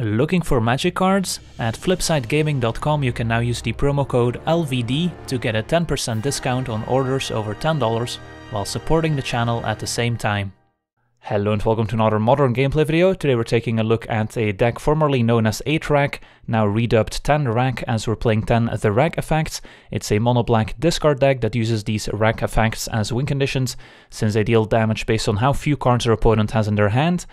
Looking for magic cards? At flipsidegaming.com you can now use the promo code LVD to get a 10% discount on orders over $10 while supporting the channel at the same time. Hello and welcome to another modern gameplay video. Today we're taking a look at a deck formerly known as 8-Rack, now redubbed 10-Rack as we're playing 10 the Rack effects. It's a mono-black discard deck that uses these Rack effects as win conditions, since they deal damage based on how few cards their opponent has in their hand,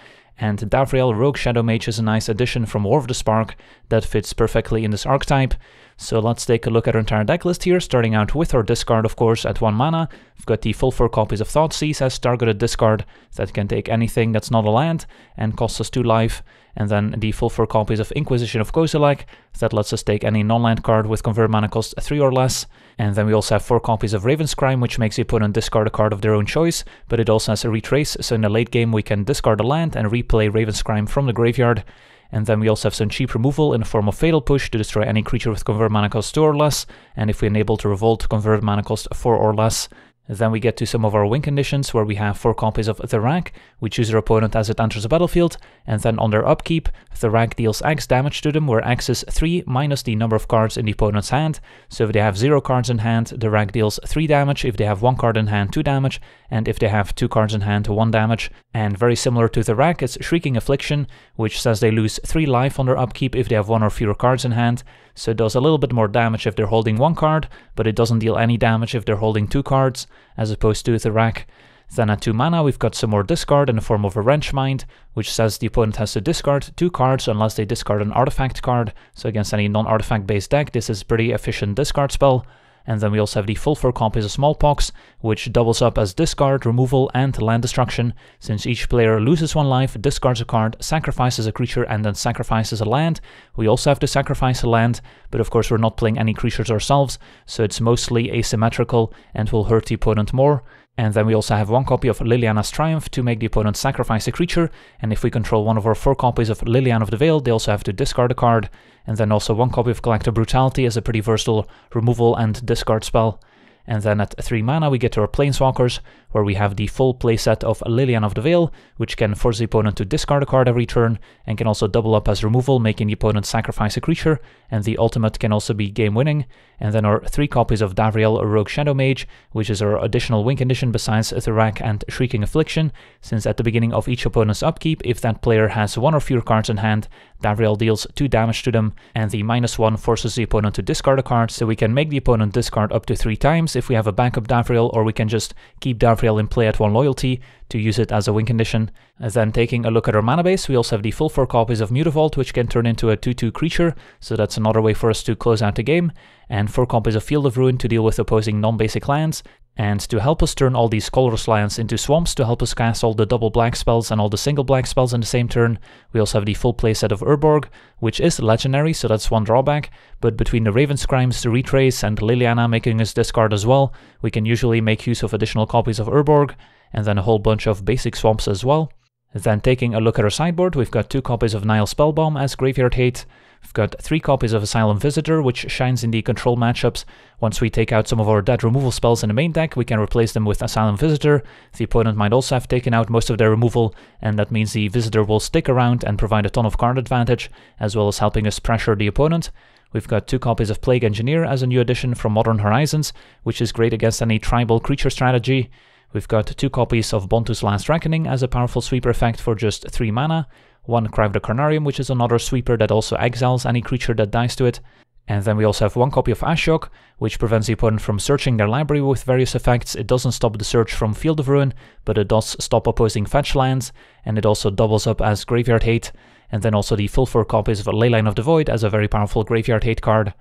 and Davriel Rogue Shadow Mage is a nice addition from War of the Spark that fits perfectly in this archetype. So let's take a look at our entire deck list here, starting out with our discard, of course, at 1 mana. We've got the full 4 copies of Thoughtseize as targeted discard that can take anything that's not a land and costs us 2 life. And then the full 4 copies of Inquisition of Kozilek, that lets us take any non-land card with convert mana cost 3 or less, and then we also have 4 copies of Raven's Crime, which makes the opponent discard a card of their own choice, but it also has a retrace, so in the late game we can discard a land and replay Raven's Crime from the graveyard, and then we also have some cheap removal in the form of Fatal Push to destroy any creature with convert mana cost 2 or less, and if we enable to revolt, convert mana cost 4 or less. Then we get to some of our win conditions where we have 4 copies of the Rack, we choose our opponent as it enters the battlefield, and then on their upkeep, the Rack deals X damage to them, where X is 3 minus the number of cards in the opponent's hand. So if they have 0 cards in hand, the Rack deals 3 damage, if they have 1 card in hand, 2 damage, and if they have 2 cards in hand, 1 damage. And very similar to the Rack, it's Shrieking Affliction, which says they lose 3 life on their upkeep if they have 1 or fewer cards in hand. So it does a little bit more damage if they're holding 1 card, but it doesn't deal any damage if they're holding 2 cards as opposed to the rack. Then at 2 mana, we've got some more discard in the form of a Wrench Mind, which says the opponent has to discard 2 cards unless they discard an artifact card. So against any non-artifact based deck, this is pretty efficient discard spell. And then we also have the full 4 copies of Smallpox, which doubles up as discard, removal, and land destruction. Since each player loses one life, discards a card, sacrifices a creature, and then sacrifices a land. We also have to sacrifice a land, but of course we're not playing any creatures ourselves, so it's mostly asymmetrical and will hurt the opponent more. And then we also have one copy of Liliana's Triumph to make the opponent sacrifice a creature, and if we control one of our four copies of Liliana of the Veil, they also have to discard a card, and then also one copy of Collector Brutality as a pretty versatile removal and discard spell. And then at 3 mana we get to our Planeswalkers, where we have the full playset of Liliana of the Veil, which can force the opponent to discard a card every turn, and can also double up as removal, making the opponent sacrifice a creature, and the ultimate can also be game winning. And then our 3 copies of Davriel Rogue Shadow Mage, which is our additional win condition besides the Rack and Shrieking Affliction, since at the beginning of each opponent's upkeep, if that player has one or fewer cards in hand, Davriel deals 2 damage to them, and the minus 1 forces the opponent to discard a card, so we can make the opponent discard up to 3 times if we have a backup Davriel, or we can just keep Davriel in play at 1 loyalty to use it as a win condition. And then taking a look at our mana base, we also have the full 4 copies of Mutavault, which can turn into a 2-2 creature, so that's another way for us to close out the game, and 4 copies of Field of Ruin to deal with opposing non-basic lands, and to help us turn all these colorless lands into swamps, to help us cast all the double black spells and all the single black spells in the same turn, we also have the full playset of Urborg, which is legendary, so that's one drawback, but between the Raven's Crimes, the Retrace, and Liliana making us discard as well, we can usually make use of additional copies of Urborg, and then a whole bunch of basic swamps as well. Then taking a look at our sideboard, we've got two copies of Nihil Spellbomb as Graveyard Hate, We've got three copies of Asylum Visitor, which shines in the control matchups. Once we take out some of our dead removal spells in the main deck, we can replace them with Asylum Visitor. The opponent might also have taken out most of their removal, and that means the Visitor will stick around and provide a ton of card advantage, as well as helping us pressure the opponent. We've got two copies of Plague Engineer as a new addition from Modern Horizons, which is great against any tribal creature strategy. We've got two copies of Bontu's Last Reckoning as a powerful sweeper effect for just 3 mana, one Cry of the Carnarium, which is another sweeper that also exiles any creature that dies to it, and then we also have one copy of Ashiok, which prevents the opponent from searching their library with various effects. It doesn't stop the search from Field of Ruin, but it does stop opposing fetch lands, and it also doubles up as Graveyard Hate, and then also the full 4 copies of Leyline of the Void as a very powerful Graveyard Hate card.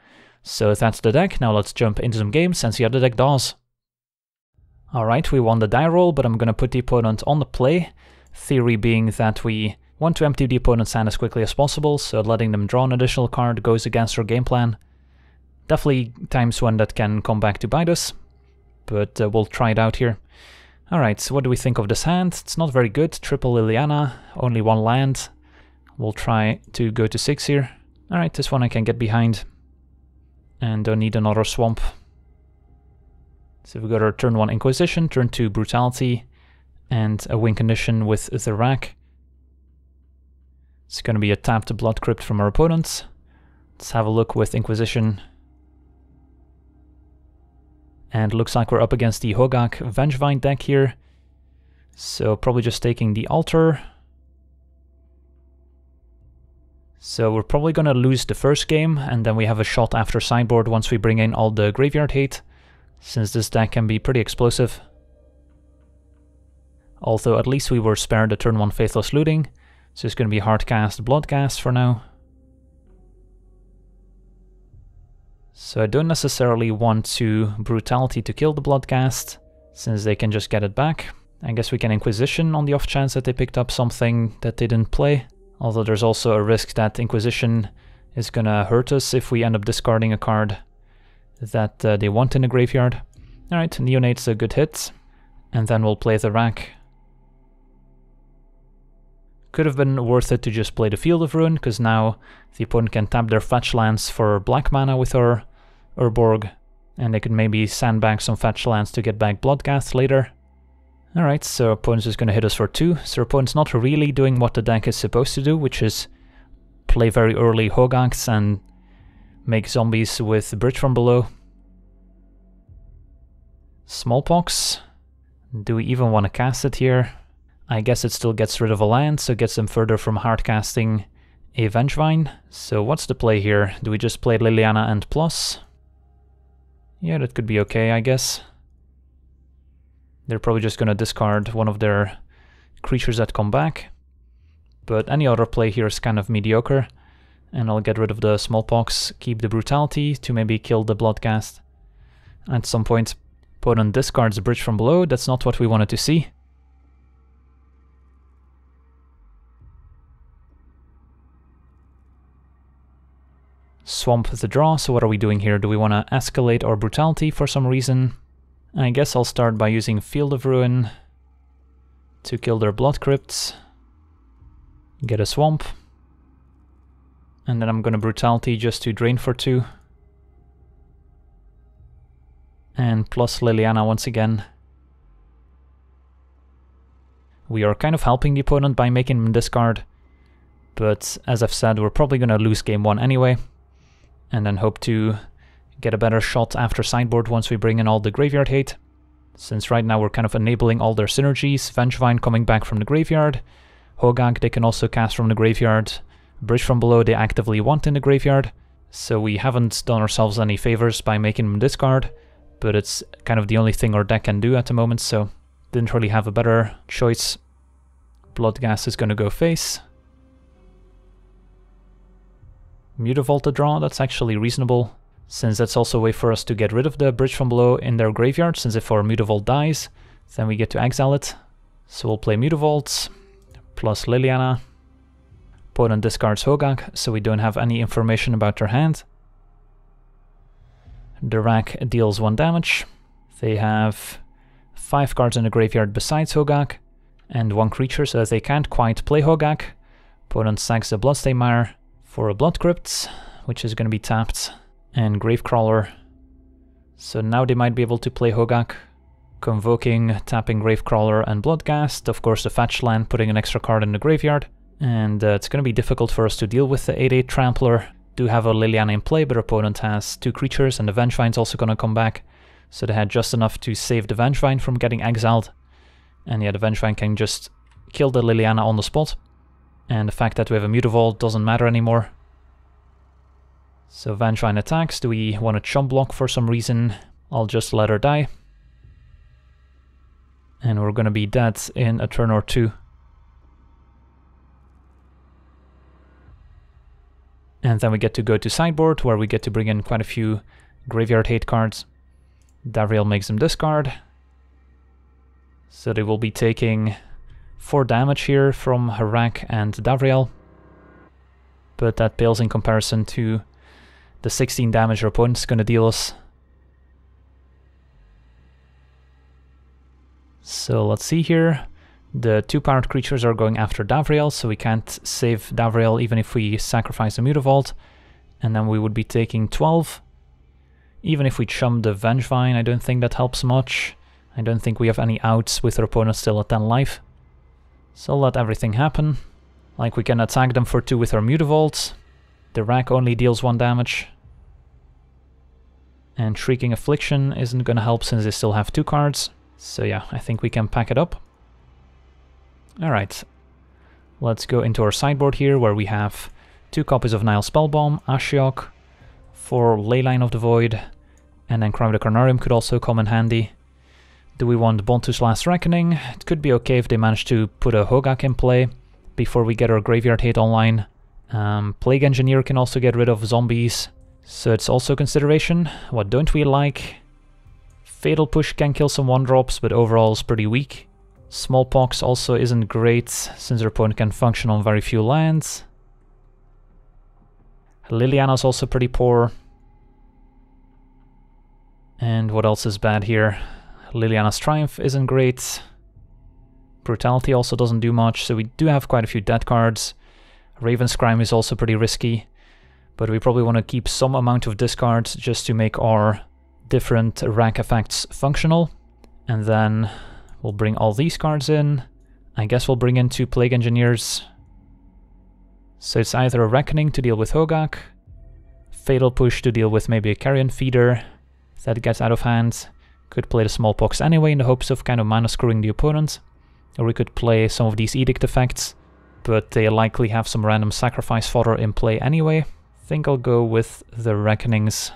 So that's the deck, now let's jump into some games and see how the deck does. Alright, we won the die roll, but I'm gonna put the opponent on the play. Theory being that we want to empty the opponent's hand as quickly as possible, so letting them draw an additional card goes against our game plan. Definitely times when that can come back to bite us, but uh, we'll try it out here. Alright, so what do we think of this hand? It's not very good. Triple Liliana, only one land. We'll try to go to 6 here. Alright, this one I can get behind. And don't need another swamp. So we've got our turn 1 Inquisition, turn 2 Brutality, and a win condition with the Rack. It's going to be a tap to Blood Crypt from our opponents. Let's have a look with Inquisition. And looks like we're up against the Hogak Vengevine deck here. So probably just taking the altar. So we're probably gonna lose the first game, and then we have a shot after sideboard once we bring in all the graveyard hate, since this deck can be pretty explosive. Although at least we were spared the turn 1 Faithless Looting, so it's gonna be Hardcast Bloodghast for now. So I don't necessarily want to Brutality to kill the Bloodghast, since they can just get it back. I guess we can Inquisition on the off chance that they picked up something that they didn't play. Although there's also a risk that Inquisition is gonna hurt us if we end up discarding a card that uh, they want in the graveyard. Alright, Neonate's a good hit. And then we'll play the rack. Could have been worth it to just play the Field of Ruin, because now the opponent can tap their fetch lands for black mana with our Urborg, and they could maybe sandbag some fetch lands to get back Bloodghast later. Alright, so opponent's just gonna hit us for 2, so opponent's not really doing what the deck is supposed to do, which is play very early Hogaaks and make zombies with Bridge from below. Smallpox. Do we even want to cast it here? I guess it still gets rid of a land, so gets them further from hard casting a Vengevine. So what's the play here? Do we just play Liliana and plus? Yeah, that could be okay, I guess. They're probably just to discard one of their creatures that come back. But any other play here is kind of mediocre. And I'll get rid of the smallpox, keep the brutality to maybe kill the bloodghast. At some point, opponent discards the bridge from below, that's not what we wanted to see. Swamp the draw, so what are we doing here? Do we want to escalate our brutality for some reason? I guess I'll start by using Field of Ruin to kill their Blood Crypts, get a Swamp, and then I'm gonna Brutality just to drain for two. And plus Liliana once again. We are kind of helping the opponent by making him discard, but as I've said, we're probably gonna lose game one anyway, and then hope to get a better shot after sideboard once we bring in all the graveyard hate. Since right now we're kind of enabling all their synergies, Vengevine coming back from the graveyard, Hogaak they can also cast from the graveyard, Bridge from below they actively want in the graveyard, so we haven't done ourselves any favors by making them discard, but it's kind of the only thing our deck can do at the moment, so didn't really have a better choice. Bloodghast is going to go face. Mutavault to draw, that's actually reasonable since that's also a way for us to get rid of the bridge from below in their graveyard, since if our Mutavault dies, then we get to exile it. So we'll play Mutavault, plus Liliana. Opponent discards Hogaak, so we don't have any information about their hand. The rack deals 1 damage. They have 5 cards in the graveyard besides Hogaak, and 1 creature, so that they can't quite play Hogaak. Opponent sacks the Bloodstained Mire for a Blood Crypt, which is going to be tapped and Gravecrawler. So now they might be able to play Hogaak, convoking, tapping Gravecrawler and Bloodghast, of course the fetch land, putting an extra card in the graveyard, and uh, it's going to be difficult for us to deal with the 8-8 Trampler. Do have a Liliana in play, but opponent has two creatures, and the Vengevine's also going to come back, so they had just enough to save the Vengevine from getting exiled. And yeah, the Vengevine can just kill the Liliana on the spot. And the fact that we have a Mutavault doesn't matter anymore. So Vengevine attacks. Do we want to chump block for some reason? I'll just let her die. And we're gonna be dead in a turn or two. And then we get to go to sideboard, where we get to bring in quite a few graveyard hate cards. Davriel makes them discard. So they will be taking 4 damage here from the Rack and Davriel. But that pales in comparison to the 16 damage our opponent's gonna deal us. So let's see here. The two powered creatures are going after Davriel, so we can't save Davriel even if we sacrifice a Mutavault. And then we would be taking 12. Even if we chum the Vengevine, I don't think that helps much. I don't think we have any outs with our opponent still at 10 life. So let everything happen. Like we can attack them for 2 with our Mutavault. The rack only deals 1 damage. And Shrieking Affliction isn't gonna help since they still have 2 cards. So yeah, I think we can pack it up. Alright, let's go into our sideboard here where we have 2 copies of Nihil Spellbomb, Ashiok, four Leyline of the Void, and then Cry of the Carnarium could also come in handy. Do we want Bontu's Last Reckoning? It could be okay if they manage to put a Hogaak in play before we get our Graveyard Hate online. Um, Plague Engineer can also get rid of zombies, so it's also a consideration. What don't we like? Fatal Push can kill some 1-drops, but overall is pretty weak. Smallpox also isn't great, since their opponent can function on very few lands. Liliana's also pretty poor. And what else is bad here? Liliana's Triumph isn't great. Brutality also doesn't do much, so we do have quite a few dead cards. Raven's Crime is also pretty risky, but we probably want to keep some amount of discards just to make our different rack effects functional. And then we'll bring all these cards in. I guess we'll bring in two Plague Engineers. So it's either a Reckoning to deal with Hogaak, Fatal Push to deal with maybe a Carrion Feeder that gets out of hand, could play the Smallpox anyway in the hopes of kind of mana screwing the opponent. Or we could play some of these Edict effects, but they likely have some random sacrifice fodder in play anyway. I think I'll go with the Reckonings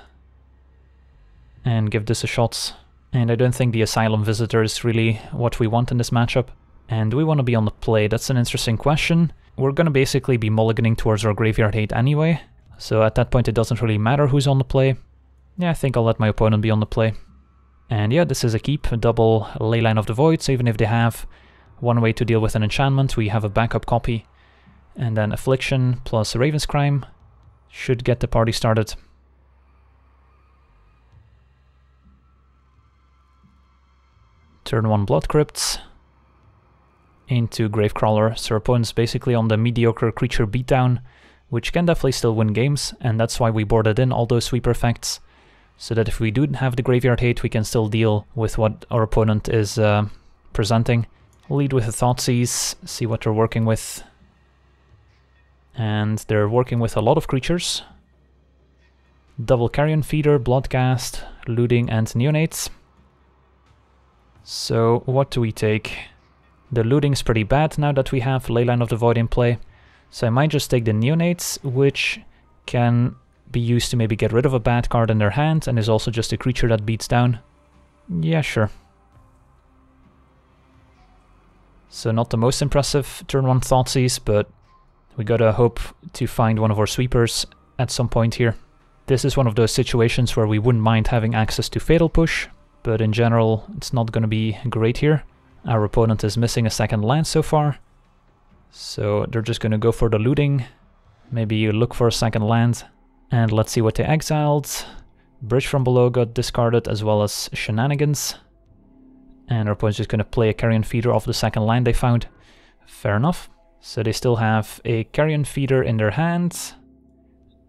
and give this a shot. And I don't think the Asylum Visitor is really what we want in this matchup. And do we want to be on the play? That's an interesting question. We're going to basically be mulliganing towards our Graveyard Hate anyway, so at that point it doesn't really matter who's on the play. Yeah, I think I'll let my opponent be on the play. And yeah, this is a keep, a double Leyline of the Void, so even if they have one way to deal with an enchantment, we have a backup copy. And then Affliction plus Raven's Crime should get the party started. Turn 1 Blood Crypts into Gravecrawler, so our opponent's basically on the mediocre creature beatdown, which can definitely still win games, and that's why we boarded in all those sweeper effects so that if we do have the graveyard hate, we can still deal with what our opponent is uh, presenting. Lead with the Thoughtseize, see what they're working with. And they're working with a lot of creatures. Double Carrion Feeder, Bloodghast, Looting and Neonates. So what do we take? The looting's pretty bad now that we have Leyline of the Void in play. So I might just take the Neonates, which can be used to maybe get rid of a bad card in their hand and is also just a creature that beats down. Yeah, sure. So not the most impressive turn 1 Thoughtseize, but we gotta hope to find one of our sweepers at some point here. This is one of those situations where we wouldn't mind having access to Fatal Push, but in general it's not gonna be great here. Our opponent is missing a second land so far, so they're just gonna go for the looting. Maybe you look for a second land. And let's see what they exiled. Bridge from below got discarded as well as shenanigans. And our opponent's just gonna play a carrion feeder off the second line they found. Fair enough. So they still have a carrion feeder in their hands.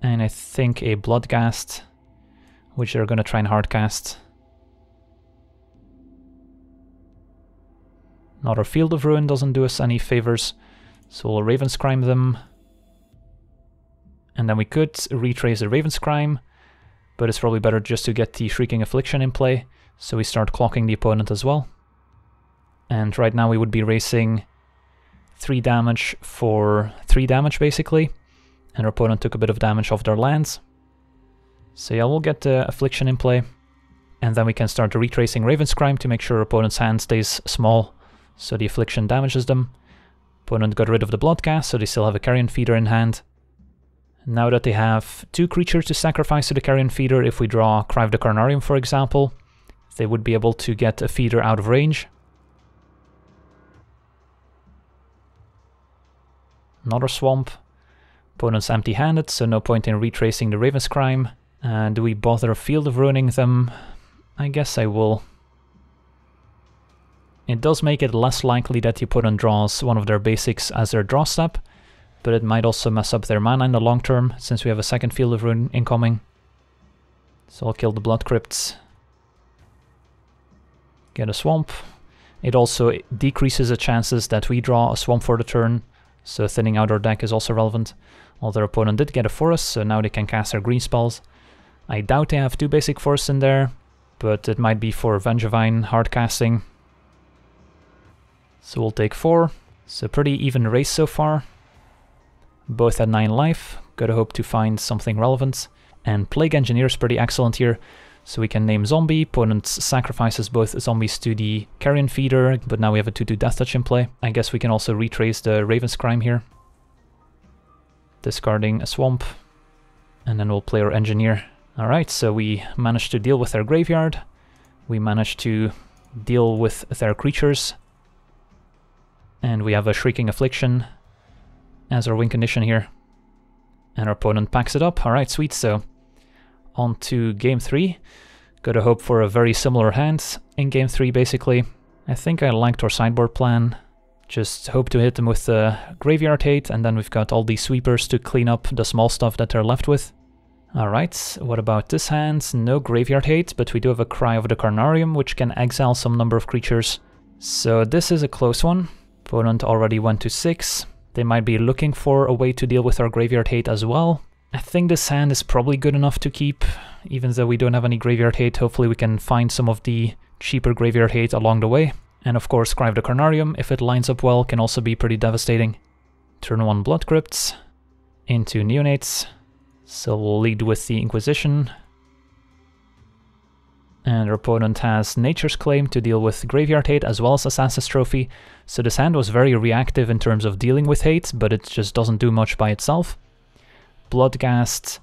And I think a bloodghast, which they're gonna try and hardcast. Another Field of Ruin doesn't do us any favors, so we'll Raven's Crime them. And then we could retrace the Raven's Crime, but it's probably better just to get the Shrieking Affliction in play, so we start clocking the opponent as well. And right now we would be racing 3 damage for 3 damage basically, and our opponent took a bit of damage off their lands. So yeah, we'll get the Affliction in play, and then we can start retracing Raven's Crime to make sure our opponent's hand stays small, so the Affliction damages them. Opponent got rid of the Bloodghast, so they still have a Carrion Feeder in hand. Now that they have two creatures to sacrifice to the Carrion Feeder, if we draw of the Carnarium for example, they would be able to get a feeder out of range. Another swamp. Opponent's empty-handed, so no point in retracing the Raven's Crime. Uh, do we bother Field of Ruining them? I guess I will. It does make it less likely that the opponent draws one of their basics as their draw step, but it might also mess up their mana in the long term, since we have a second Field of Ruin incoming. So I'll kill the Blood Crypts. Get a Swamp. It also decreases the chances that we draw a Swamp for the turn, so thinning out our deck is also relevant. Well, their opponent did get a forest, so now they can cast their green spells. I doubt they have two basic forests in there, but it might be for Vengevine hard casting. So we'll take four. So pretty even race so far. Both at 9 life, gotta hope to find something relevant. And Plague Engineer is pretty excellent here. So we can name Zombie, opponent sacrifices both zombies to the Carrion Feeder, but now we have a 2-2 Death Touch in play. I guess we can also retrace the Raven's Crime here. Discarding a Swamp, and then we'll play our Engineer. Alright, so we managed to deal with their graveyard. We managed to deal with their creatures. And we have a Shrieking Affliction as our win condition here. And our opponent packs it up. Alright, sweet. So on to game 3. Gotta hope for a very similar hand in game 3 basically. I think I liked our sideboard plan. Just hope to hit them with the Graveyard Hate and then we've got all these sweepers to clean up the small stuff that they're left with. Alright, what about this hand? No Graveyard Hate, but we do have a Cry of the Carnarium, which can exile some number of creatures. So this is a close one. Opponent already went to 6. They might be looking for a way to deal with our Graveyard Hate as well. I think this hand is probably good enough to keep, even though we don't have any Graveyard Hate. Hopefully we can find some of the cheaper Graveyard Hate along the way. And of course, Cry the Carnarium, if it lines up well, can also be pretty devastating. Turn 1 Blood Crypts into Neonates. So we'll lead with the Inquisition. And our opponent has Nature's Claim to deal with Graveyard Hate as well as Assassin's Trophy. So this hand was very reactive in terms of dealing with hate, but it just doesn't do much by itself. Bloodghast,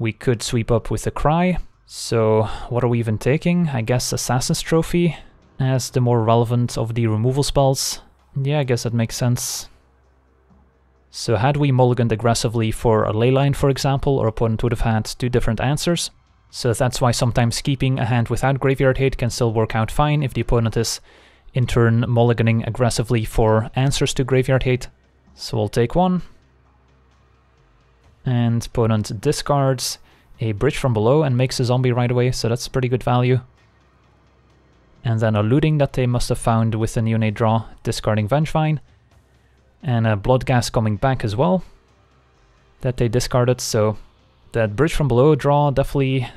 we could sweep up with a Cry. So what are we even taking? I guess Assassin's Trophy as the more relevant of the removal spells. Yeah, I guess that makes sense. So had we mulliganed aggressively for a leyline, for example, our opponent would have had two different answers. So that's why sometimes keeping a hand without graveyard hate can still work out fine if the opponent is in turn mulliganing aggressively for answers to graveyard hate. So we'll take one. And opponent discards a bridge from below and makes a zombie right away, so that's pretty good value. And then a looting that they must have found with the neonate draw, discarding Vengevine. And a Bloodghast coming back as well, that they discarded, so that bridge from below draw definitely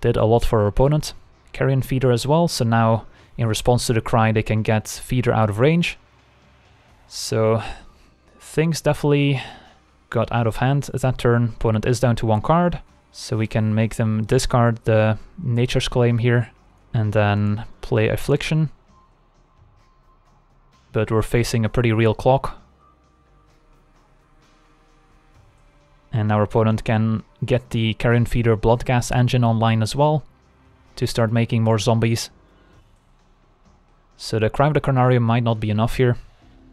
did a lot for our opponent. Carrion Feeder as well, so now in response to the cry they can get Feeder out of range. So things definitely got out of hand at that turn. Opponent is down to one card, so we can make them discard the Nature's Claim here and then play Affliction. But we're facing a pretty real clock. And our opponent can get the Carrion Feeder Bloodghast engine online as well to start making more zombies. So the Cry of the Carnarium might not be enough here.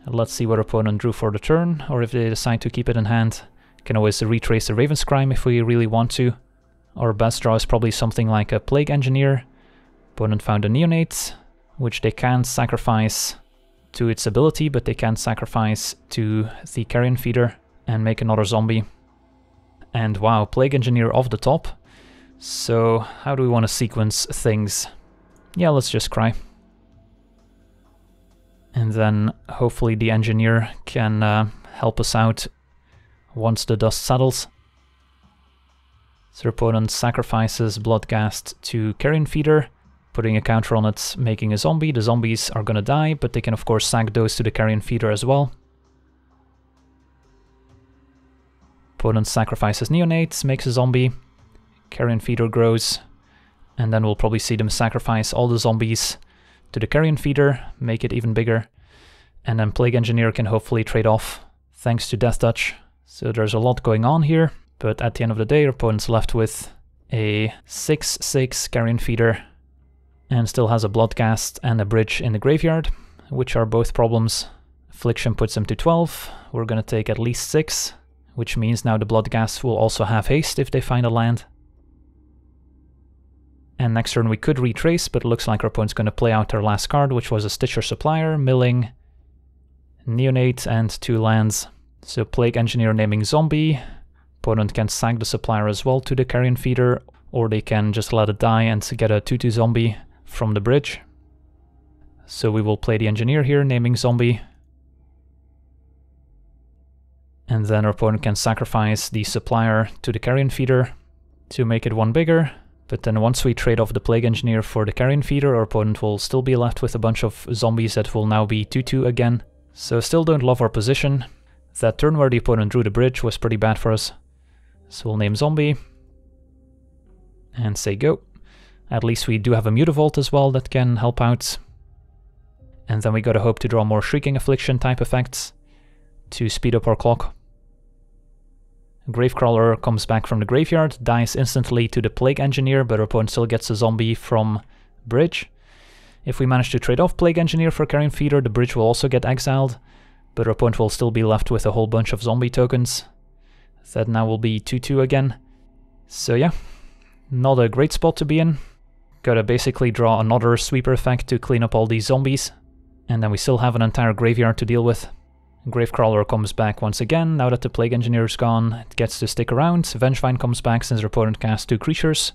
Let's see what opponent drew for the turn, or if they decide to keep it in hand. Can always retrace the Raven's Crime if we really want to. Our best draw is probably something like a Plague Engineer. Opponent found a Neonate, which they can sacrifice to its ability, but they can sacrifice to the Carrion Feeder and make another zombie. And wow, Plague Engineer off the top. So how do we want to sequence things? Yeah, let's just cry. And then hopefully the Engineer can uh, help us out once the dust settles. So opponent sacrifices Bloodghast to Carrion Feeder, putting a counter on it, making a zombie. The zombies are gonna die, but they can of course sack those to the Carrion Feeder as well. Opponent sacrifices neonates, makes a zombie. Carrion feeder grows. And then we'll probably see them sacrifice all the zombies to the carrion feeder, make it even bigger. And then Plague Engineer can hopefully trade off thanks to Death Touch. So there's a lot going on here, but at the end of the day, our opponent's left with a 6-6 carrion feeder and still has a Bloodghast and a bridge in the graveyard, which are both problems. Affliction puts him to 12. We're gonna take at least 6 which means now the Bloodghast will also have haste if they find a land. And next turn we could retrace, but it looks like our opponent's going to play out their last card, which was a Stitcher Supplier, Milling, Neonate, and two lands. So Plague Engineer naming Zombie. Opponent can sack the Supplier as well to the Carrion Feeder, or they can just let it die and get a 2-2 Zombie from the bridge. So we will play the Engineer here, naming Zombie, And then our opponent can sacrifice the supplier to the carrion feeder to make it one bigger. But then once we trade off the Plague Engineer for the carrion feeder, our opponent will still be left with a bunch of zombies that will now be 2-2 again. So still don't love our position. That turn where the opponent drew the bridge was pretty bad for us. So we'll name zombie. And say go. At least we do have a Mutavault as well that can help out. And then we gotta hope to draw more Shrieking Affliction type effects to speed up our clock. Gravecrawler comes back from the graveyard, dies instantly to the Plague Engineer, but our opponent still gets a zombie from Bridge. If we manage to trade off Plague Engineer for Carrion Feeder, the Bridge will also get exiled, but our opponent will still be left with a whole bunch of zombie tokens. That now will be 2-2 again. So yeah, not a great spot to be in. Gotta basically draw another sweeper effect to clean up all these zombies. And then we still have an entire graveyard to deal with. Gravecrawler comes back once again, now that the Plague Engineer is gone, it gets to stick around. Vengevine comes back since our opponent casts two creatures.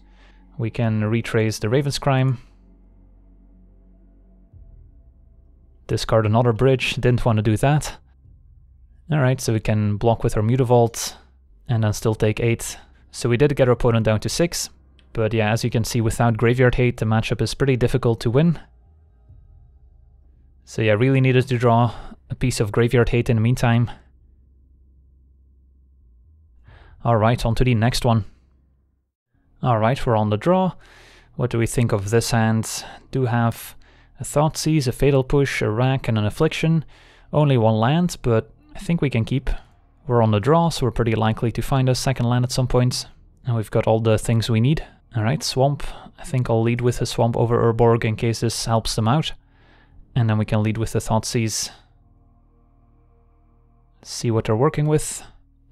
We can retrace the Raven's Crime. Discard another bridge, didn't want to do that. Alright, so we can block with our Mutavault, and then still take 8. So we did get our opponent down to 6, but yeah, as you can see, without Graveyard Hate, the matchup is pretty difficult to win. So yeah, really needed to draw a piece of Graveyard Hate in the meantime. Alright, on to the next one. Alright, we're on the draw. What do we think of this hand? Do have a Thought Thoughtseize, a Fatal Push, a Rack, and an Affliction. Only one land, but I think we can keep. We're on the draw, so we're pretty likely to find a second land at some point. And we've got all the things we need. Alright, Swamp. I think I'll lead with a Swamp over Urborg in case this helps them out. And then we can lead with the Thought Thoughtseize see what they're working with.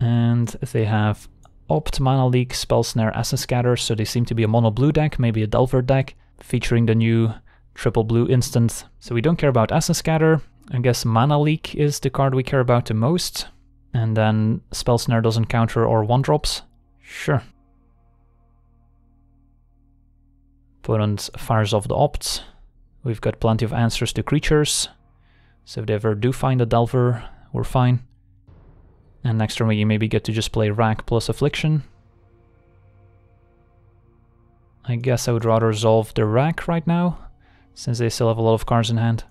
And they have Opt, Mana Leak, Spell Snare, Essence Scatter, so they seem to be a mono blue deck, maybe a Delver deck, featuring the new triple blue instant. So we don't care about Essence Scatter. I guess Mana Leak is the card we care about the most. And then Spell Snare doesn't counter or one drops. Sure. Opponent fires off the Opt. We've got plenty of answers to creatures. So if they ever do find a Delver, we're fine. And next turn we maybe get to just play Rack plus Affliction. I guess I would rather resolve the Rack right now, since they still have a lot of cards in hand.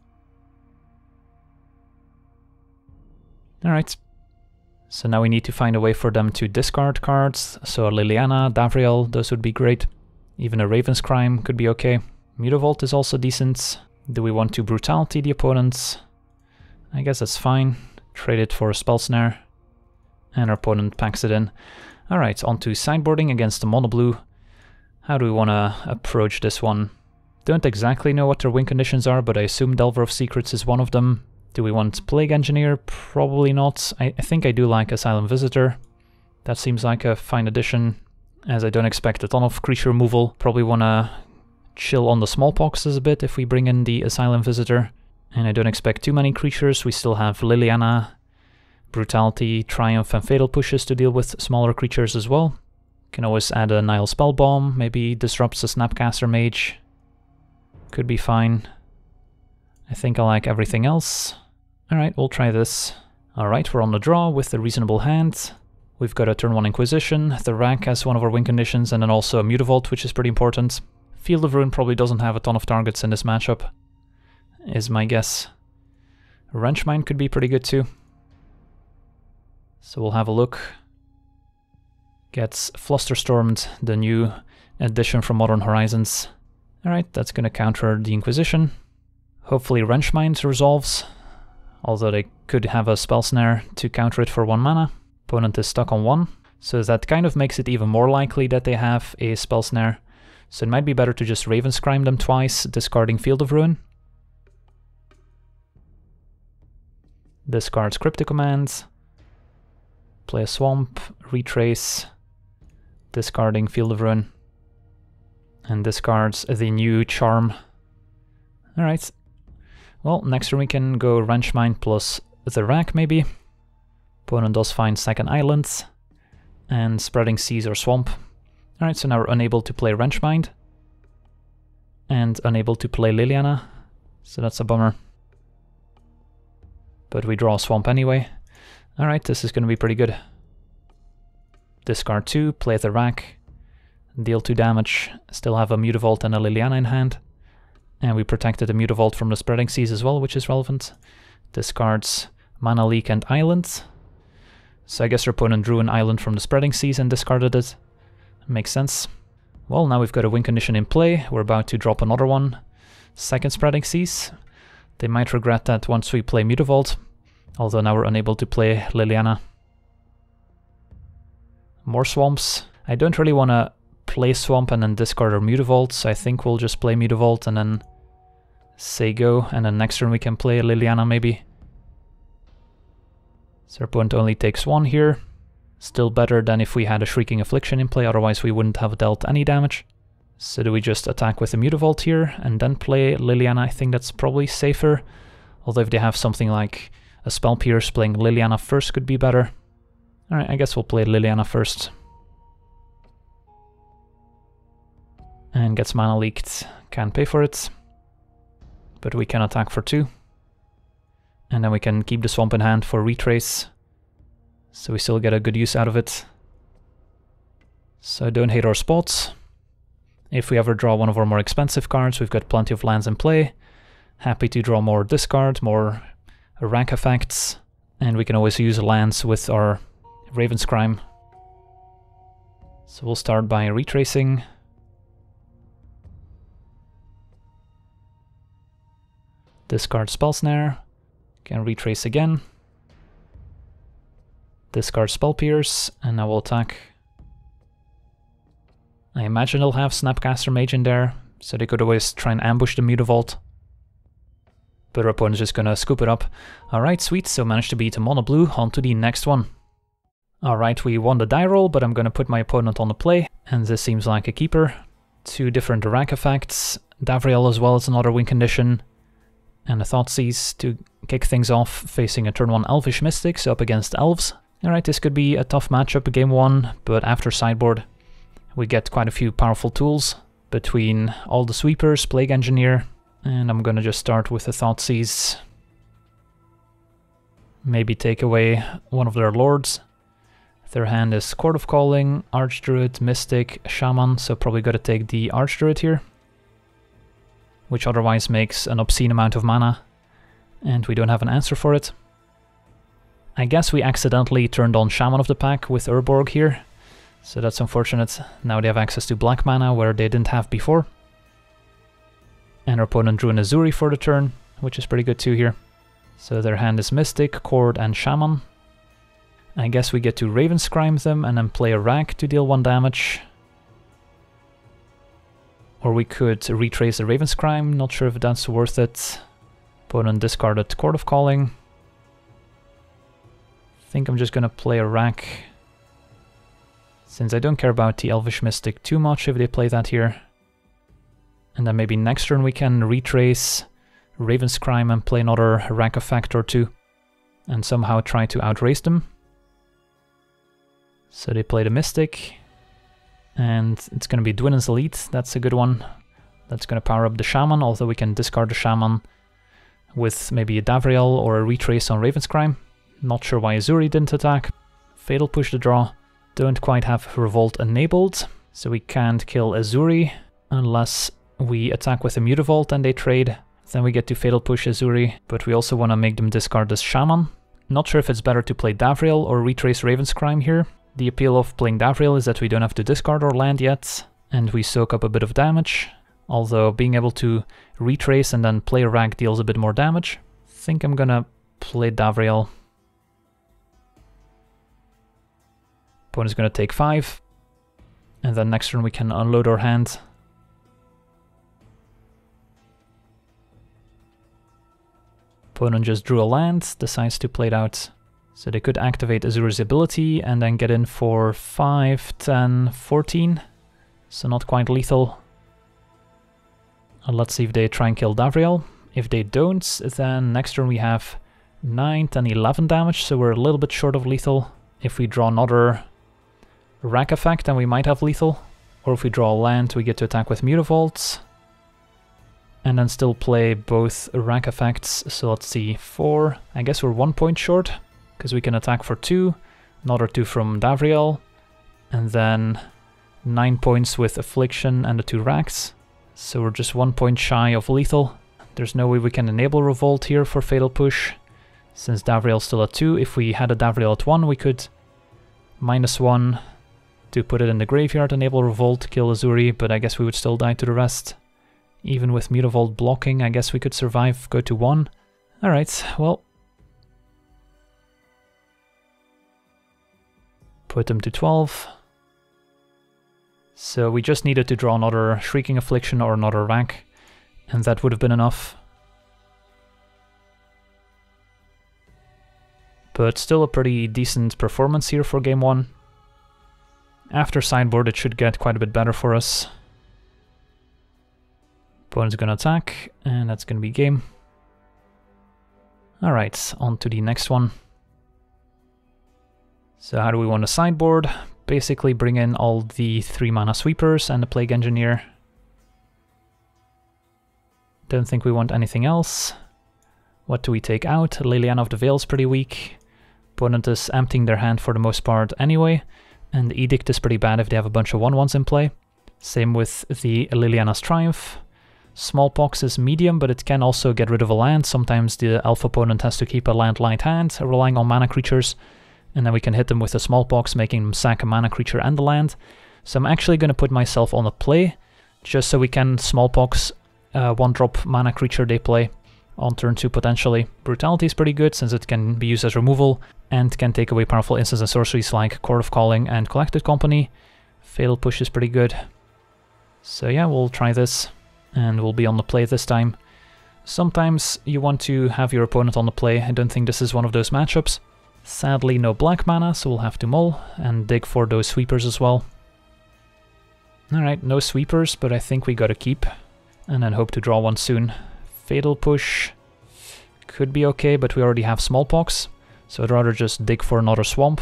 Alright. So now we need to find a way for them to discard cards. So Liliana, Davriel, those would be great. Even a Raven's Crime could be okay. Mutavault is also decent. Do we want to Brutality the opponents? I guess that's fine. Trade it for a Spell Snare and our opponent packs it in. Alright, on to sideboarding against the mono blue. How do we want to approach this one? Don't exactly know what their win conditions are, but I assume Delver of Secrets is one of them. Do we want Plague Engineer? Probably not. I, I think I do like Asylum Visitor. That seems like a fine addition, as I don't expect a ton of creature removal. Probably want to chill on the smallpoxes a bit if we bring in the Asylum Visitor. And I don't expect too many creatures. We still have Liliana Brutality, Triumph, and Fatal pushes to deal with smaller creatures as well. Can always add a Nihil Spellbomb, maybe disrupts a Snapcaster Mage. Could be fine. I think I like everything else. Alright, we'll try this. Alright, we're on the draw with a reasonable hand. We've got a turn 1 Inquisition, the Rack has one of our win conditions, and then also a Mutavault, which is pretty important. Field of Ruin probably doesn't have a ton of targets in this matchup, is my guess. Wrench Mind could be pretty good too. So we'll have a look. Gets Flusterstormed, the new addition from Modern Horizons. Alright, that's gonna counter the Inquisition. Hopefully Wrench Mind resolves, although they could have a Spell Snare to counter it for one mana. Opponent is stuck on one, so that kind of makes it even more likely that they have a Spell Snare. So it might be better to just Raven's Crime them twice, discarding Field of Ruin. Discards Cryptic Commands play a swamp, retrace, discarding Field of Ruin, and discards the new charm. Alright. Well, next turn we can go Wrench Mind plus the Rack, maybe. Opponent does find second islands, and Spreading Seas or Swamp. Alright, so now we're unable to play Wrench Mind, and unable to play Liliana, so that's a bummer. But we draw a Swamp anyway. Alright, this is going to be pretty good. Discard 2, play the rack, deal 2 damage, still have a Mutavault and a Liliana in hand. And we protected the Mutavault from the Spreading Seas as well, which is relevant. Discards Mana Leak and Island. So I guess your opponent drew an island from the Spreading Seas and discarded it. Makes sense. Well, now we've got a win condition in play. We're about to drop another one. Second Spreading Seas. They might regret that once we play Mutavault, although now we're unable to play Liliana. More swamps. I don't really want to play Swamp and then discard our Mutavault, so I think we'll just play Mutavault and then say go, and then next turn we can play Liliana maybe. Serpent only takes one here. Still better than if we had a Shrieking Affliction in play, otherwise we wouldn't have dealt any damage. So do we just attack with the Mutavault here and then play Liliana? I think that's probably safer. Although if they have something like a Spell Pierce, playing Liliana first could be better. Alright, I guess we'll play Liliana first. And gets mana leaked. Can't pay for it. But we can attack for two. And then we can keep the swamp in hand for retrace. So we still get a good use out of it. So don't hate our spots. If we ever draw one of our more expensive cards, we've got plenty of lands in play. Happy to draw more discard, more rack effects, and we can always use lands with our Raven's Crime. So we'll start by retracing. Discard Spell Snare. Can retrace again. Discard Spell Pierce, and now we'll attack. I imagine they'll have Snapcaster Mage in there, so they could always try and ambush the Mutavault. But our opponent's just gonna scoop it up. Alright, sweet, so managed to beat a mono blue, on to the next one. Alright, we won the die roll, but I'm gonna put my opponent on the play, and this seems like a keeper. Two different rack effects, Davriel as well as another win condition, and a Thoughtseize to kick things off, facing a turn 1 Elvish Mystics up against Elves. Alright, this could be a tough matchup game 1, but after sideboard we get quite a few powerful tools between all the sweepers, Plague Engineer, and I'm gonna just start with the Thoughtseize. Maybe take away one of their lords. Their hand is Chord of Calling, Archdruid, Mystic, Shaman, so probably gotta take the Archdruid here. Which otherwise makes an obscene amount of mana, and we don't have an answer for it. I guess we accidentally turned on Shaman of the Pack with Urborg here, so that's unfortunate. Now they have access to black mana where they didn't have before. And our opponent drew an Ezuri for the turn, which is pretty good too here. So their hand is Mystic, Chord, and Shaman. I guess we get to Raven's Crime them and then play a Rack to deal one damage. Or we could retrace the Raven's Crime, not sure if that's worth it. Opponent discarded Chord of Calling. I think I'm just gonna play a Rack since I don't care about the Elvish Mystic too much if they play that here. And then maybe next turn we can retrace Raven's Crime and play another rack effect or two. And somehow try to outrace them. So they play the Mystic. And it's gonna be Dwynen's Elite, that's a good one. That's gonna power up the Shaman, although we can discard the Shaman with maybe a Davriel or a retrace on Raven's Crime. Not sure why Ezuri didn't attack. Fatal push the draw. Don't quite have Revolt enabled, so we can't kill Ezuri unless we attack with a Mutavault and they trade. Then we get to Fatal Push Ezuri, but we also want to make them discard this Shaman. Not sure if it's better to play Davriel or retrace Raven's Crime here. The appeal of playing Davriel is that we don't have to discard our land yet, and we soak up a bit of damage. Although being able to retrace and then play Rack deals a bit more damage. I think I'm gonna play Davriel. Opponent's gonna take 5. And then next turn we can unload our hand. Opponent just drew a land, decides to play it out. So they could activate Ezuri's ability and then get in for 5, 10, 14. So not quite lethal. And let's see if they try and kill Davriel. If they don't, then next turn we have 9, 10, 11 damage, so we're a little bit short of lethal. If we draw another rack effect, then we might have lethal. Or if we draw a land, we get to attack with Mutavaults. And then still play both rack effects, so let's see, 4. I guess we're 1 point short. because we can attack for two, another two from Davriel, and then nine points with Affliction and the two racks. So we're just one point shy of lethal. There's no way we can enable Revolt here for Fatal Push, since Davriel's still at two. If we had a Davriel at one, we could minus one to put it in the graveyard, enable Revolt, kill Ezuri, but I guess we would still die to the rest. Even with Mutavault blocking, I guess we could survive, go to one. Alright, well. Put them to 12. So we just needed to draw another Shrieking Affliction or another Rack, and that would have been enough. But still a pretty decent performance here for game 1. After sideboard it should get quite a bit better for us. Opponent's gonna attack, and that's gonna be game. Alright, on to the next one. So how do we want to sideboard? Basically bring in all the 3 mana sweepers and the Plague Engineer. Don't think we want anything else. What do we take out? Liliana of the Veil is pretty weak. Opponent is emptying their hand for the most part anyway, and the Edict is pretty bad if they have a bunch of 1-1s in play. Same with the Liliana's Triumph. Smallpox is medium, but it can also get rid of a land. Sometimes the alpha opponent has to keep a land light hand, relying on mana creatures, and then we can hit them with a smallpox, making them sack a mana creature and the land. So I'm actually going to put myself on a play, just so we can smallpox uh, one drop mana creature they play on turn 2 potentially. Brutality is pretty good since it can be used as removal and can take away powerful instants and sorceries like Chord of Calling and Collected Company. Fatal Push is pretty good. So yeah, we'll try this and we'll be on the play this time. Sometimes you want to have your opponent on the play, I don't think this is one of those matchups. Sadly no black mana, so we'll have to mull and dig for those sweepers as well. Alright, no sweepers, but I think we gotta keep, and then hope to draw one soon. Fatal Push could be okay, but we already have Smallpox, so I'd rather just dig for another swamp.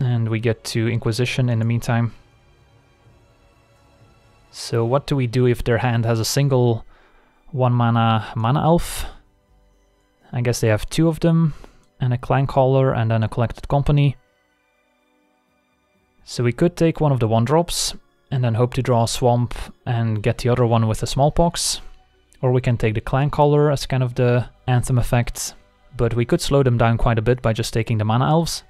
And we get to Inquisition in the meantime. So what do we do if their hand has a single one mana mana elf? I guess they have two of them, and a Clancaller and then a Collected Company. So we could take one of the one drops and then hope to draw a swamp and get the other one with a smallpox. Or we can take the Clancaller as kind of the anthem effect, but we could slow them down quite a bit by just taking the mana elves.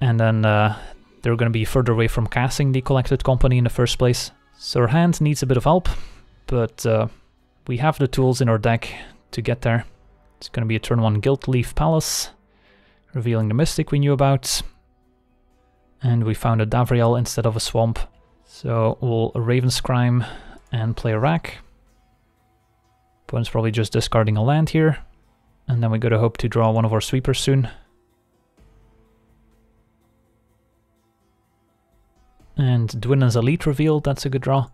And then uh, they're going to be further away from casting the Collected Company in the first place. So our hand needs a bit of help, but uh, we have the tools in our deck to get there. It's going to be a turn 1 Gilt-Leaf Palace, revealing the Mystic we knew about. And we found a Davriel instead of a Swamp. So we'll Raven's Crime and play a Rack. Opponent's probably just discarding a land here. And then we gotta hope to draw one of our sweepers soon. And Dwynen's Elite revealed, that's a good draw.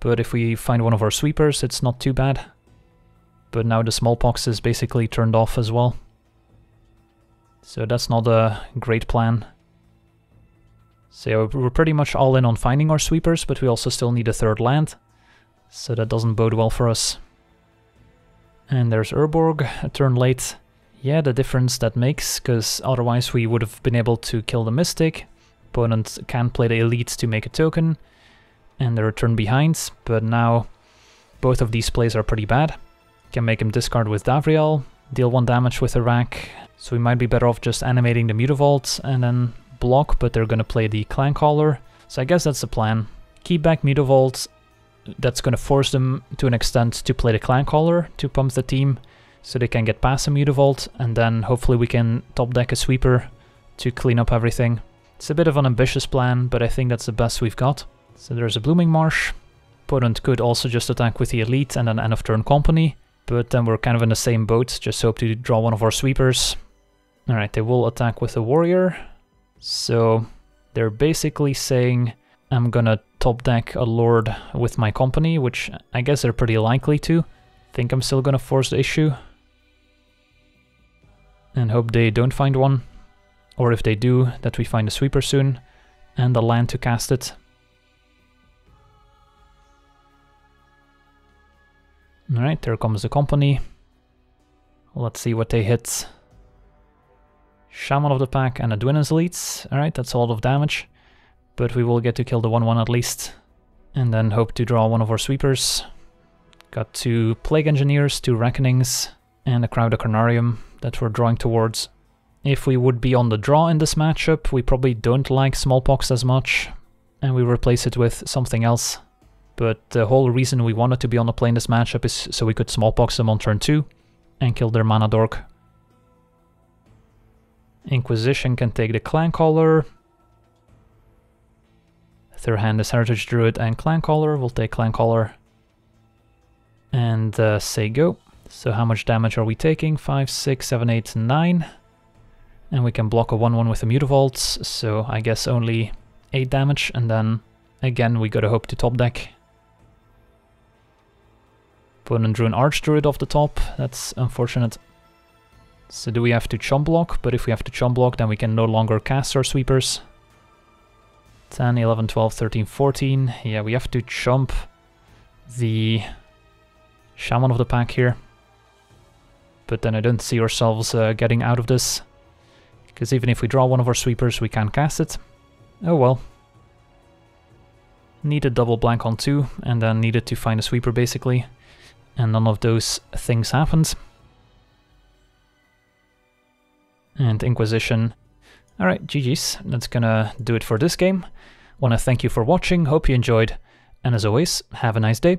But if we find one of our sweepers, it's not too bad. But now the smallpox is basically turned off as well. So that's not a great plan. So we're pretty much all in on finding our sweepers, but we also still need a third land. So that doesn't bode well for us. And there's Urborg, a turn late. Yeah, the difference that makes, because otherwise we would have been able to kill the Mystic, opponent can play the elites to make a token and the return behinds, but now both of these plays are pretty bad. Can make him discard with Davriel, deal one damage with a rack, so we might be better off just animating the Mutavault and then block, but they're gonna play the Clancaller. So I guess that's the plan. Keep back Mutavault, that's gonna force them to an extent to play the Clancaller to pump the team, so they can get past the Mutavault, and then hopefully we can top deck a sweeper to clean up everything. It's a bit of an ambitious plan, but I think that's the best we've got. So there's a Blooming Marsh. Opponent could also just attack with the Elite and an end of turn Company, but then we're kind of in the same boat, just hope to draw one of our sweepers. Alright, they will attack with a Warrior. So they're basically saying I'm gonna top deck a Lord with my Company, which I guess they're pretty likely to. Think I'm still gonna force the issue. And hope they don't find one. Or if they do, that we find a sweeper soon, and the land to cast it. Alright, there comes the company. Let's see what they hit. Shaman of the Pack and a Dwynen's Elites. Alright, that's a lot of damage. But we will get to kill the 1-1 at least. And then hope to draw one of our sweepers. Got two Plague Engineers, two Reckonings, and a Cry of the Carnarium that we're drawing towards. If we would be on the draw in this matchup, we probably don't like Smallpox as much, and we replace it with something else. But the whole reason we wanted to be on the play in this matchup is so we could Smallpox them on turn 2 and kill their Mana Dork. Inquisition can take the Clancaller. Third hand is Heritage Druid and Clancaller. We'll take Clancaller. And uh, say go. So how much damage are we taking? 5, 6, 7, 8, 9. And we can block a 1-1 with the Mutavaults, so I guess only 8 damage, and then again we gotta hope to top deck. Opponent drew an Archdruid off the top, that's unfortunate. So do we have to chump block? But if we have to chump block, then we can no longer cast our sweepers. 10, 11, 12, 13, 14. Yeah, we have to chump the Shaman of the Pack here. But then I don't see ourselves uh, getting out of this. Because even if we draw one of our sweepers, we can't cast it. Oh well. Needed double blank on two, and then needed to find a sweeper basically. And none of those things happened. And Inquisition. Alright, GG's. That's gonna do it for this game. Wanna thank you for watching, hope you enjoyed, and as always, have a nice day.